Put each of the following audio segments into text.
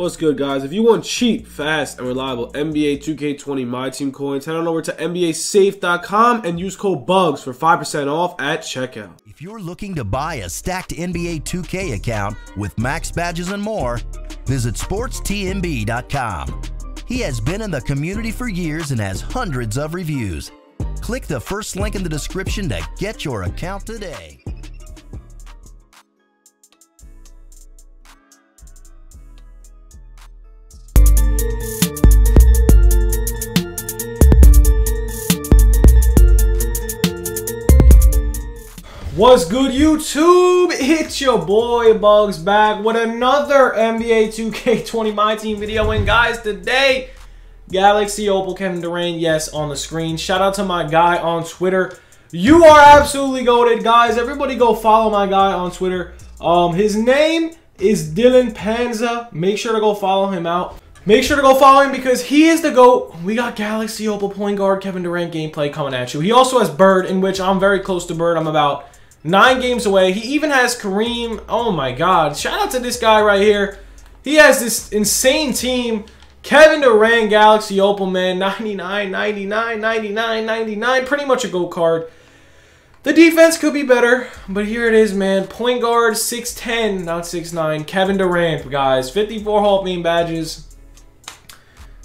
What's good, guys? If you want cheap, fast, and reliable NBA 2K20 My Team coins, head on over to NBASafe.com and use code BUGZ for 5% off at checkout. If you're looking to buy a stacked NBA 2K account with max badges and more, visit SportsTNB.com. He has been in the community for years and has hundreds of reviews. Click the first link in the description to get your account today. What's good, YouTube? It's your boy Bugz back with another NBA 2K20 My Team video. And guys, today, Galaxy Opal Kevin Durant, yes, on the screen. Shout out to my guy on Twitter. You are absolutely goaded, guys. Everybody go follow my guy on Twitter. Um, His name is Dylan Panza. Make sure to go follow him out. Make sure to go follow him because he is the GOAT. We got Galaxy Opal point guard Kevin Durant gameplay coming at you. He also has Bird, in which I'm very close to Bird. I'm about Nine games away. He even has Kareem. Oh my God. Shout out to this guy right here. He has this insane team. Kevin Durant, Galaxy Opal, man. 99, 99, 99, 99. Pretty much a gold card. The defense could be better, but here it is, man. Point guard, 6'10", not 6'9". Kevin Durant, guys. 54 Hall of Fame badges.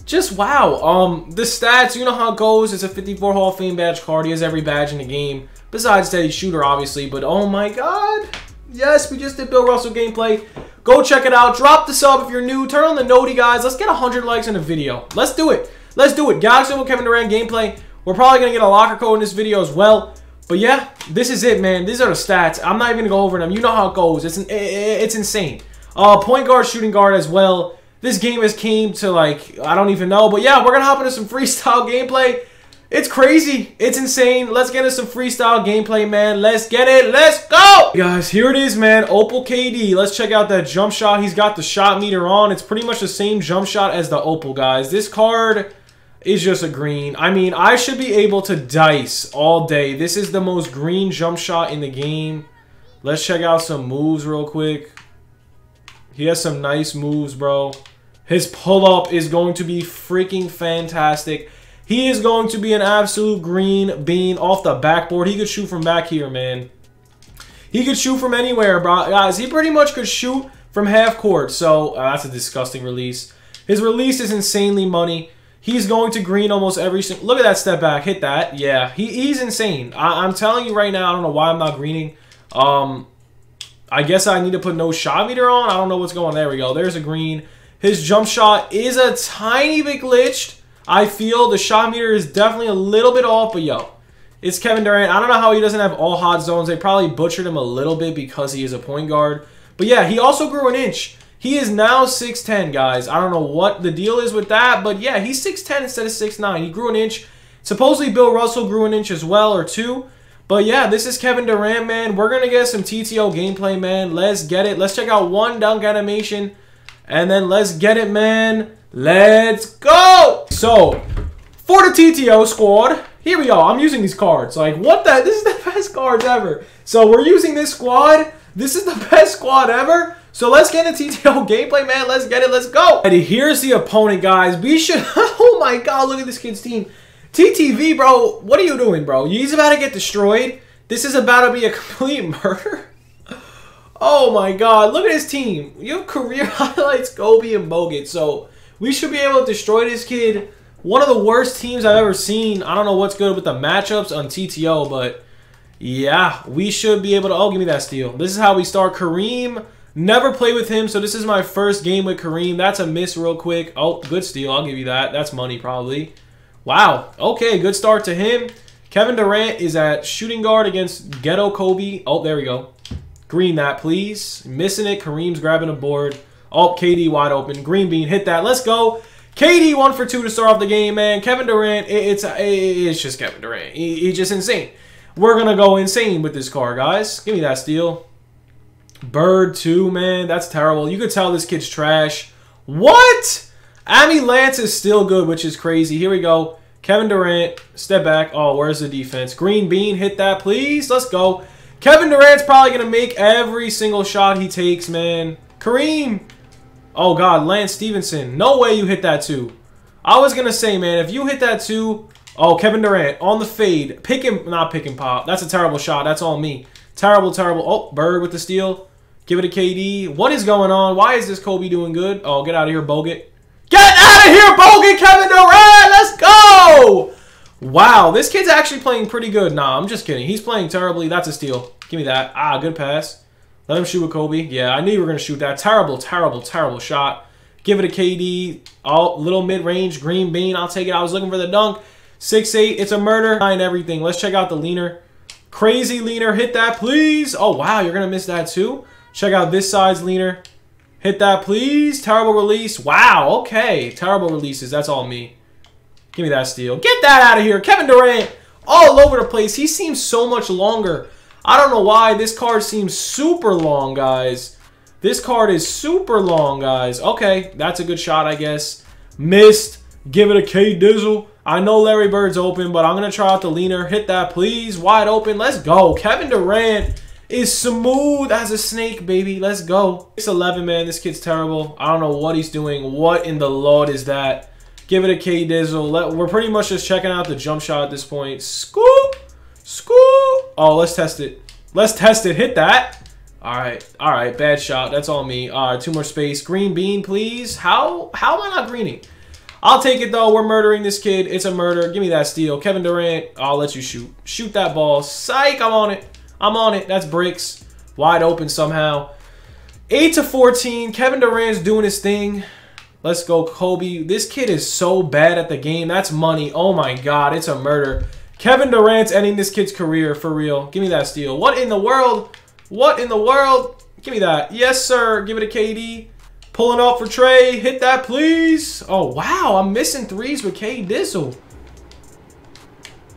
Just wow. Um, The stats, you know how it goes. It's a 54 Hall of Fame badge card. He has every badge in the game. Besides steady shooter, obviously. But oh my god. Yes, we just did Bill Russell gameplay. Go check it out. Drop the sub if you're new. Turn on the noti, guys. Let's get 100 likes in a video. Let's do it. Let's do it. Galaxy with Kevin Durant gameplay. We're probably going to get a locker code in this video as well. But yeah, this is it, man. These are the stats. I'm not even going to go over them. You know how it goes. It's an, it's insane. Uh, point guard, shooting guard as well. This game has came to, like, I don't even know. But yeah, we're going to hop into some freestyle gameplay. It's crazy. It's insane. Let's get into some freestyle gameplay, man. Let's get it. Let's go! Guys, here it is, man. Opal KD. Let's check out that jump shot. He's got the shot meter on. It's pretty much the same jump shot as the Opal, guys. This card is just a green. I mean, I should be able to dice all day. This is the most green jump shot in the game. Let's check out some moves real quick. He has some nice moves, bro. His pull-up is going to be freaking fantastic. He is going to be an absolute green bean off the backboard. He could shoot from back here, man. He could shoot from anywhere, bro. Guys, he pretty much could shoot from half court. So, uh, that's a disgusting release. His release is insanely money. He's going to green almost every single... Look at that step back. Hit that. Yeah, he, he's insane. I, am telling you right now, I don't know why I'm not greening. Um, I guess I need to put no shot meter on. I don't know what's going on. There we go. There's a green. His jump shot is a tiny bit glitched. I feel the shot meter is definitely a little bit off, but yo, it's Kevin Durant. I don't know how he doesn't have all hot zones. They probably butchered him a little bit because he is a point guard. But yeah, he also grew an inch. He is now 6'10", guys. I don't know what the deal is with that, but yeah, he's 6'10", instead of 6'9". He grew an inch. Supposedly Bill Russell grew an inch as well, or two. But yeah, this is Kevin Durant, man. We're going to get some TTO gameplay, man. Let's get it. Let's check out one dunk animation. And then let's get it, man. Let's go! So, for the TTO squad, here we go. I'm using these cards. Like, what the? This is the best cards ever. So, we're using this squad. This is the best squad ever. So, let's get into TTO gameplay, man. Let's get it. Let's go. And here's the opponent, guys. We should... oh, my God. Look at this kid's team. TTV, bro. What are you doing, bro? He's about to get destroyed. This is about to be a complete murder. Oh, my God. Look at his team. You have career highlights, Kobe, and Bogut. So... We should be able to destroy this kid. One of the worst teams I've ever seen. I don't know what's good with the matchups on TTO, but yeah, we should be able to... Oh, give me that steal. This is how we start. Kareem, never play with him, so this is my first game with Kareem. That's a miss real quick. Oh, good steal. I'll give you that. That's money probably. Wow. Okay, good start to him. Kevin Durant is at shooting guard against Ghetto Kobe. Oh, there we go. Green that, please. Missing it. Kareem's grabbing a board. Oh, KD wide open. Green bean, hit that. Let's go. KD one for two to start off the game, man. Kevin Durant, it's it's just Kevin Durant. He, he's just insane. We're gonna go insane with this car, guys. Give me that steal. Bird two, man. That's terrible. You could tell this kid's trash. What? Amy Lance is still good, which is crazy. Here we go. Kevin Durant, step back. Oh, where's the defense? Green Bean, hit that, please. Let's go. Kevin Durant's probably going to make every single shot he takes, man. Kareem, Oh, God. Lance Stephenson. No way you hit that too. I was going to say, man, if you hit that too... Oh, Kevin Durant on the fade. Pick him. Not pick and pop. That's a terrible shot. That's all me. Terrible, terrible. Oh, Bird with the steal. Give it a KD. What is going on? Why is this Kobe doing good? Oh, get out of here, Bogut. Get out of here, Bogut, Kevin Durant. Let's go. Wow, this kid's actually playing pretty good. Nah, I'm just kidding. He's playing terribly. That's a steal. Give me that. Ah, good pass. Let him shoot with Kobe. Yeah, I knew you were going to shoot that. Terrible, terrible, terrible shot. Give it a KD. Oh, little mid-range. Green bean. I'll take it. I was looking for the dunk. 6'8". It's a murder. And everything. Let's check out the leaner. Crazy leaner. Hit that, please. Oh, wow. You're going to miss that, too? Check out this side's leaner. Hit that, please. Terrible release. Wow. Okay. Terrible releases. That's all me. Give me that steal. Get that out of here. Kevin Durant all over the place. He seems so much longer. I don't know why. This card seems super long, guys. This card is super long, guys. Okay, that's a good shot, I guess. Missed. Give it a K Dizzle. I know Larry Bird's open, but I'm going to try out the leaner. Hit that, please. Wide open. Let's go. Kevin Durant is smooth as a snake, baby. Let's go. 6'11", man. This kid's terrible. I don't know what he's doing. What in the Lord is that? Give it a K Dizzle. We're pretty much just checking out the jump shot at this point. Scoop! Scoop! Oh, let's test it. Let's test it. Hit that. All right. All right. Bad shot. That's all me. All right. Two more space. Green bean, please. How, how am I not greening? I'll take it, though. We're murdering this kid. It's a murder. Give me that steal. Kevin Durant. I'll let you shoot. Shoot that ball. Psych. I'm on it. I'm on it. That's bricks. Wide open somehow. 8 to 14. Kevin Durant's doing his thing. Let's go, Kobe. This kid is so bad at the game. That's money. Oh my god, it's a murder. Kevin Durant's ending this kid's career for real. Give me that steal. What in the world? What in the world? Give me that. Yes, sir. Give it a KD. Pulling off for Trey. Hit that, please. Oh, wow. I'm missing threes with K Dizzle.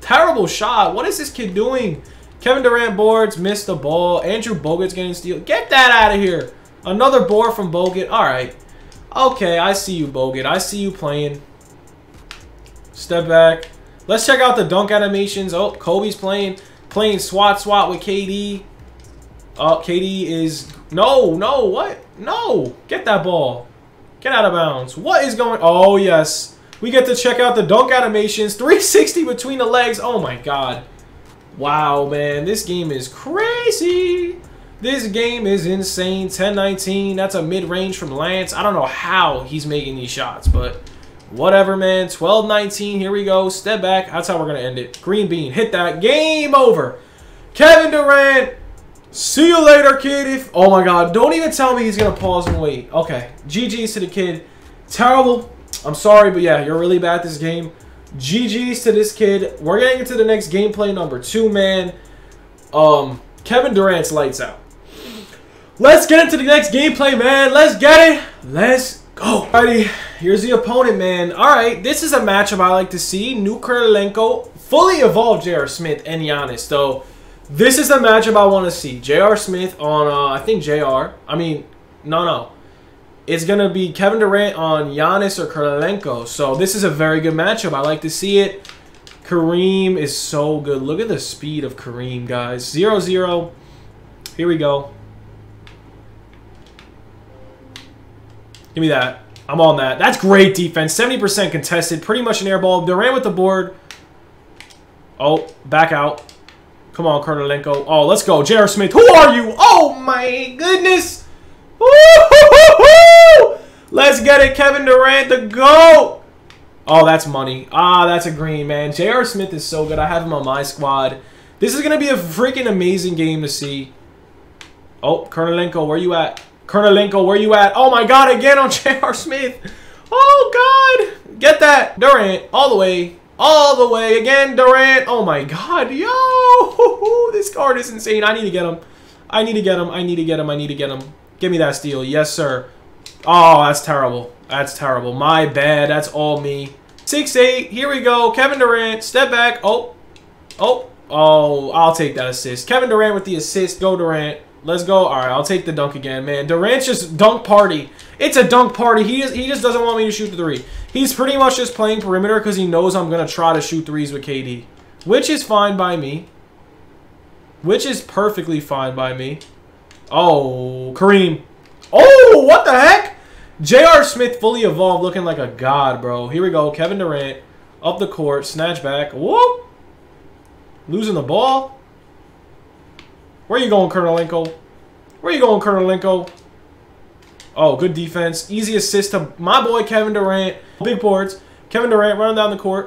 Terrible shot. What is this kid doing? Kevin Durant boards. Missed the ball. Andrew Bogut's getting steal. Get that out of here. Another board from Bogut. All right. Okay, I see you, Bogut. I see you playing. Step back. Let's check out the dunk animations. Oh, Kobe's playing. Playing SWAT SWAT with KD. Oh, uh, KD is... No, no, what? No. Get that ball. Get out of bounds. What is going... Oh, yes. We get to check out the dunk animations. 360 between the legs. Oh, my God. Wow, man. This game is crazy. This game is insane. 10-19. That's a mid-range from Lance. I don't know how he's making these shots, but whatever, man. 12-19. Here we go. Step back. That's how we're going to end it. Green bean. Hit that. Game over. Kevin Durant. See you later, kid. If Oh, my God. Don't even tell me he's going to pause and wait. Okay. GG's to the kid. Terrible. I'm sorry, but yeah, you're really bad at this game. GG's to this kid. We're getting into the next gameplay number two, man. Um, Kevin Durant's lights out. Let's get into the next gameplay, man. Let's get it. Let's go. Alrighty, here's the opponent, man. Alright, this is a matchup I like to see. New fully evolved J.R. Smith and Giannis. So, this is the matchup I want to see. J.R. Smith on, uh, I think J.R. I mean, no, no. It's going to be Kevin Durant on Giannis or Kirilenko. So, this is a very good matchup. I like to see it. Kareem is so good. Look at the speed of Kareem, guys. 0-0. Here we go. Give me that. I'm on that. That's great defense. 70% contested. Pretty much an air ball. Durant with the board. Oh, back out. Come on, Kirilenko. Oh, let's go. J.R. Smith. Who are you? Oh, my goodness. Let's get it, Kevin Durant, the GOAT. Oh, that's money. Ah, that's a green, man. J.R. Smith is so good. I have him on my squad. This is going to be a freaking amazing game to see. Oh, Kirilenko, where are you at? Kirilenko, where you at? Oh my god, again on J.R. Smith. Oh god. Get that. Durant, all the way. All the way. Again, Durant. Oh my god. Yo. This card is insane. I need to get him. I need to get him. I need to get him. I need to get him. Give me that steal. Yes, sir. Oh, that's terrible. That's terrible. My bad. That's all me. 6-8. Here we go. Kevin Durant. Step back. Oh. Oh. Oh, I'll take that assist. Kevin Durant with the assist. Go Durant. Let's go. All right, I'll take the dunk again, man. Durant's just dunk party. It's a dunk party. He is, he just doesn't want me to shoot the three. He's pretty much just playing perimeter because he knows I'm going to try to shoot threes with KD. Which is fine by me. Which is perfectly fine by me. Oh, Kareem. Oh, what the heck? J.R. Smith fully evolved, looking like a god, bro. Here we go. Kevin Durant up the court, snatch back. Whoop! Losing the ball. Where you going, Colonel Konolenko? Where you going, Colonel Konolenko? Oh, good defense. Easy assist to my boy Kevin Durant. Big boards. Kevin Durant running down the court.